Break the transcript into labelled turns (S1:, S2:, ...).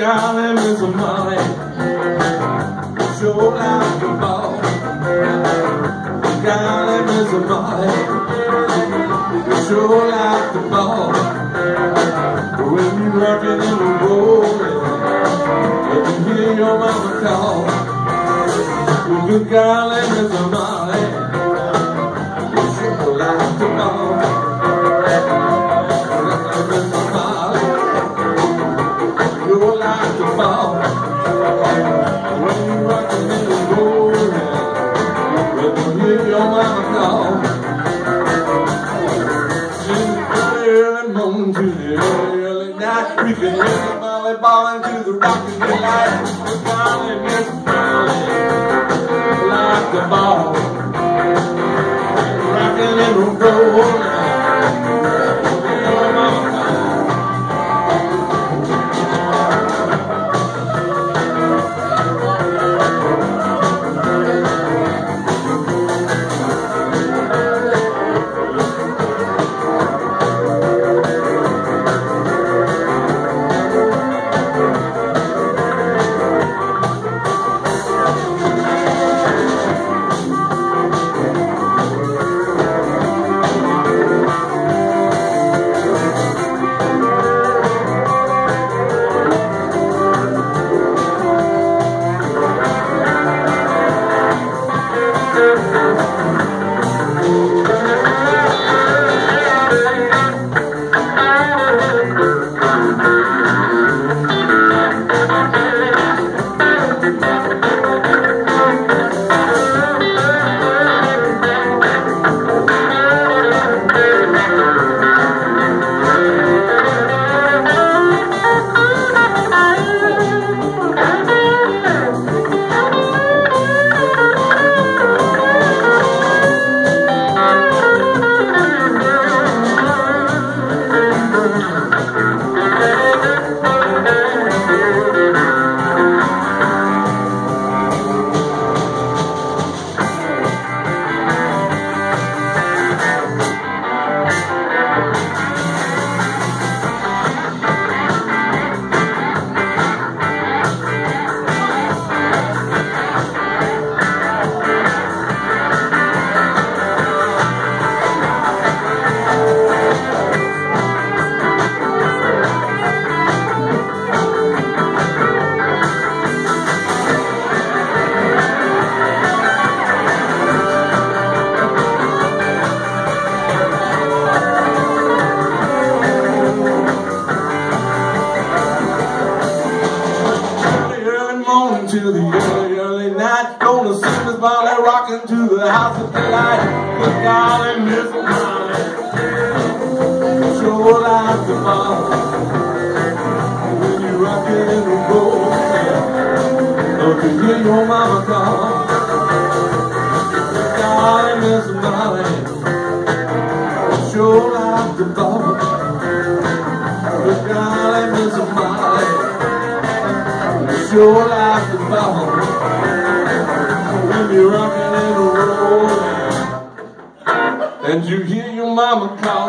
S1: darling, Miss Molly, sure like the ball. Molly, sure like the ball. To the early, night, we can the ballin' to the rockin' delight. Like to the early, early night. Gonna see Miss Molly rocking to the house of delight. Good golly, Miss Molly, sure like the ball. When you rockin' and rollin', don't you hear your mama call? Miss Molly, sure like the ball. Sure like the ball when you're rocking and rolling, and you hear your mama call.